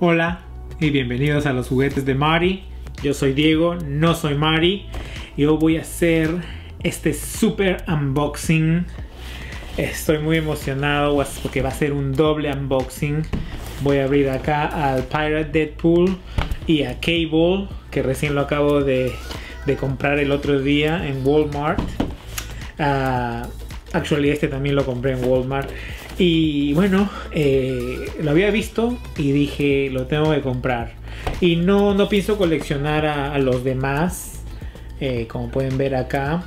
Hola y bienvenidos a los juguetes de Mari. Yo soy Diego, no soy Mari. Y hoy voy a hacer este super unboxing. Estoy muy emocionado porque va a ser un doble unboxing. Voy a abrir acá al Pirate Deadpool y a Cable, que recién lo acabo de, comprar el otro día en Walmart. Uh, actually, este también lo compré en Walmart. Y bueno, eh, lo había visto y dije, lo tengo que comprar. Y no, no pienso coleccionar a, los demás, eh, como pueden ver acá.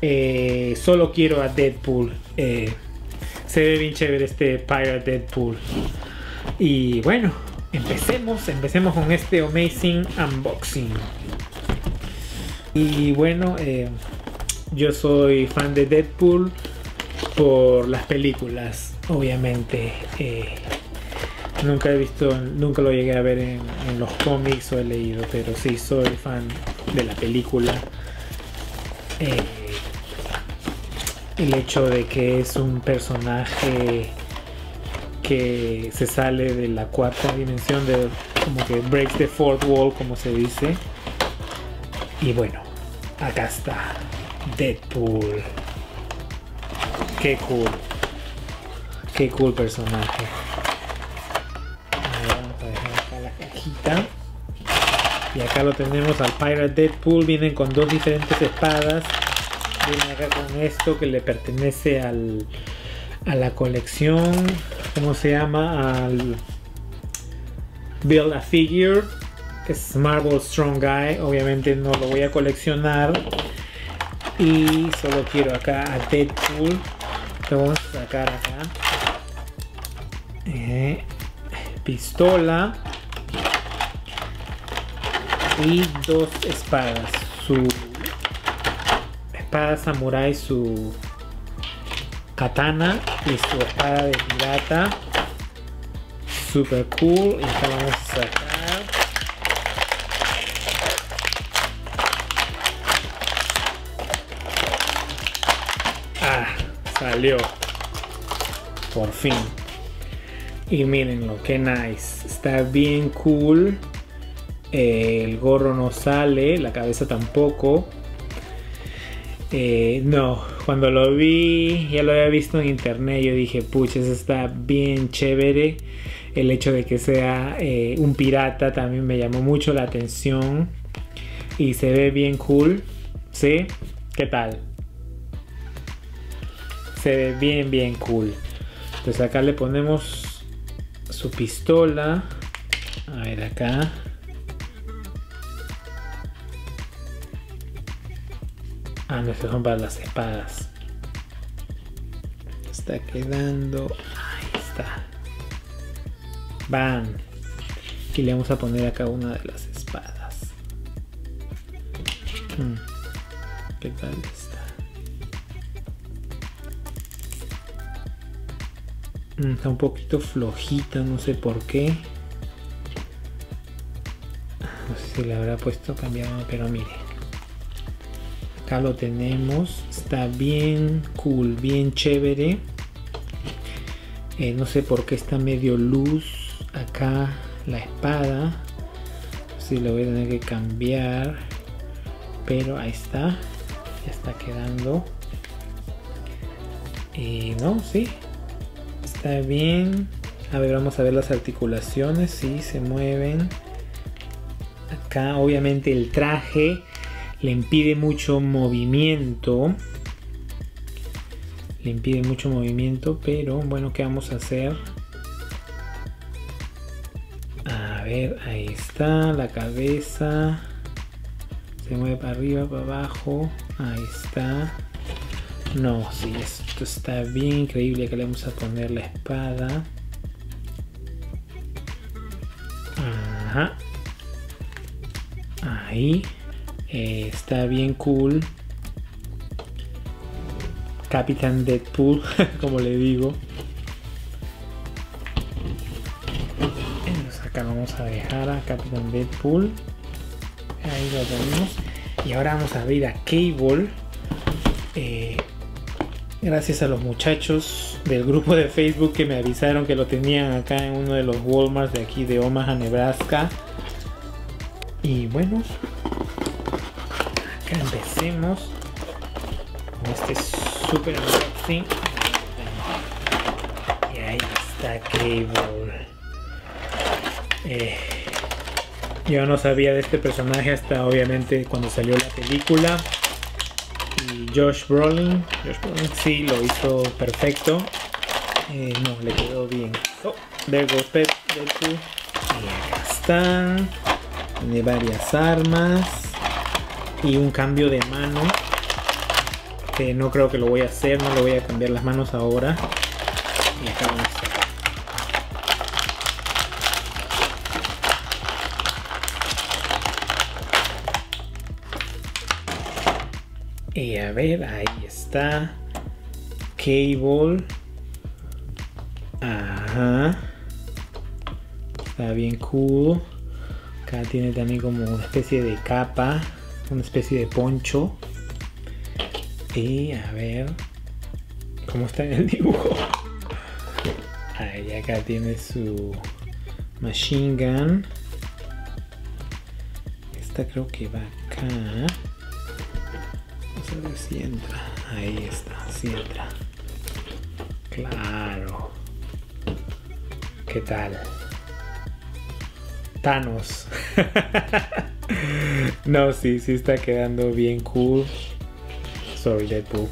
Eh, solo quiero a Deadpool. Se ve bien chévere este Pirate Deadpool. Y bueno, empecemos, empecemos con este amazing unboxing. Y bueno, yo soy fan de Deadpool por las películas, obviamente. Eh, nunca he visto, nunca lo llegué a ver en, los cómics o he leído, pero sí soy fan de la película. Eh, el hecho de que es un personaje que se sale de la cuarta dimensión, de como que breaks the fourth wall, como se dice. Y bueno, acá está Deadpool. Qué cool. Qué cool personaje. Vamos a dejar acá la cajita. Y acá lo tenemos al Pirate Deadpool. Vienen con dos diferentes espadas. Viene acá con esto que le pertenece al, a la colección. ¿Cómo se llama? Al Build a Figure. Es Marvel Strong Guy. Obviamente no lo voy a coleccionar. Y solo quiero acá a Deadpool vamos a sacar acá. Eh, pistola. Y dos espadas. Su espada samurai su katana y su espada de pirata. Super cool. Y vamos a sacar salió. Por fin. Y miren lo que nice. Está bien cool. El gorro no sale la cabeza tampoco. Eh, no cuando lo vi ya lo había visto en internet yo dije pucha eso está bien chévere el hecho de que sea eh, un pirata también me llamó mucho la atención. Y se ve bien cool. Sí qué tal se ve bien bien cool. Entonces acá le ponemos su pistola. A ver acá. Ah no estos son para las espadas. Está quedando. Ahí está. Van. Y le vamos a poner acá una de las espadas. Hmm. qué tal Está un poquito flojita, no sé por qué. No sé si le habrá puesto cambiado, pero mire. Acá lo tenemos. Está bien cool, bien chévere. Eh, no sé por qué está medio luz acá la espada. Si lo voy a tener que cambiar. Pero ahí está. Ya está quedando. Y no, sí, está bien. A ver vamos a ver las articulaciones. Sí, se mueven. Acá obviamente el traje le impide mucho movimiento. Le impide mucho movimiento pero bueno qué vamos a hacer a ver ahí está la cabeza. Se mueve para arriba para abajo. Ahí está. No, sí, está bien increíble. Acá le vamos a poner la espada. Ahí. Eh, está bien cool. Capitán Deadpool, como le digo. Entonces acá vamos a dejar a Capitán Deadpool. Ahí lo tenemos. Y ahora vamos a ver a Cable. Eh, gracias a los muchachos del grupo de Facebook que me avisaron que lo tenían acá en uno de los Walmarts de aquí de Omaha, Nebraska. Y bueno, acá empecemos con este super unboxing. Y ahí está Cable. Eh, yo no sabía de este personaje hasta obviamente cuando salió la película. Y Josh Brolin, Josh Brolin sí lo hizo perfecto. Eh, no, le quedó bien. Oh, there goes Pep, Deadpool. Y acá están. Tiene varias armas. Y un cambio de mano. Que no creo que lo voy a hacer. No le voy a cambiar las manos ahora. Y acá vamos a Y a ver, ahí está. Cable. Ajá. Está bien cool. Acá tiene también como una especie de capa. Una especie de poncho. Y a ver. ¿Cómo está en el dibujo? Ahí acá tiene su machine gun. Esta creo que va acá. Ahí está, si entra. Claro. ¿Qué tal? Thanos. no, sí, sí está quedando bien cool. Sorry, Deadpool.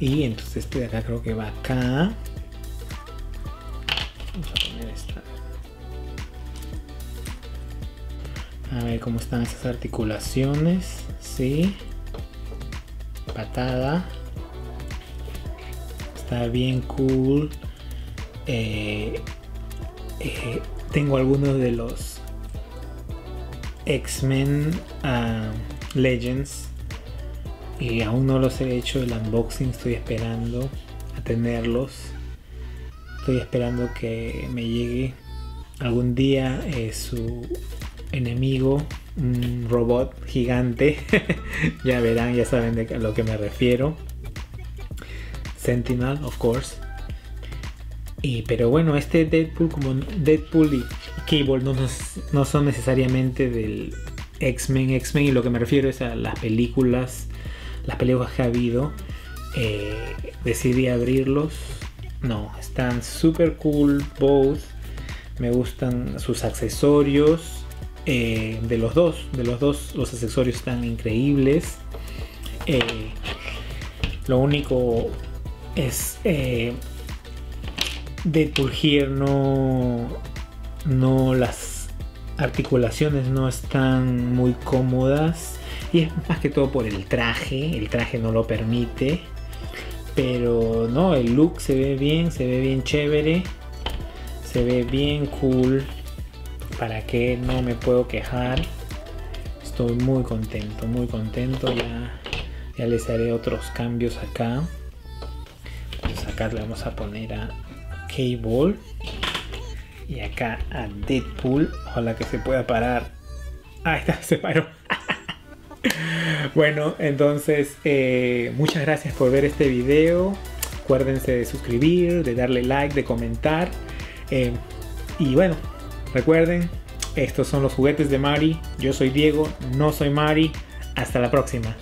Y entonces este de acá creo que va acá. Vamos a poner esta. A ver cómo están esas articulaciones. Sí. Patada. Está bien cool. Eh, eh, tengo algunos de los X-Men uh, Legends y aún no los he hecho el unboxing. Estoy esperando a tenerlos. Estoy esperando que me llegue algún día eh, su enemigo, un robot gigante. ya verán, ya saben de lo que me refiero. Sentinel, of course. Y, pero bueno, este Deadpool, como Deadpool y Cable no, no son necesariamente del X-Men, X-Men, y lo que me refiero es a las películas, las películas que ha habido. Eh, decidí abrirlos. No, están super cool both. Me gustan sus accesorios. Eh, de los dos, de los dos, los accesorios están increíbles. Eh, lo único es eh, Deadpool Here no, no las articulaciones no están muy cómodas y es más que todo por el traje, el traje no lo permite. Pero no, el look se ve bien, se ve bien chévere, se ve bien cool. Para que no me puedo quejar. Estoy muy contento, muy contento. Ya, ya les haré otros cambios acá. Pues acá le vamos a poner a Cable. Y acá a Deadpool. Ojalá que se pueda parar. Ahí está, se paró. bueno, entonces eh, muchas gracias por ver este video. Acuérdense de suscribir, de darle like, de comentar. Eh, y bueno, recuerden, estos son los juguetes de Mari. Yo soy Diego, no soy Mari. Hasta la próxima.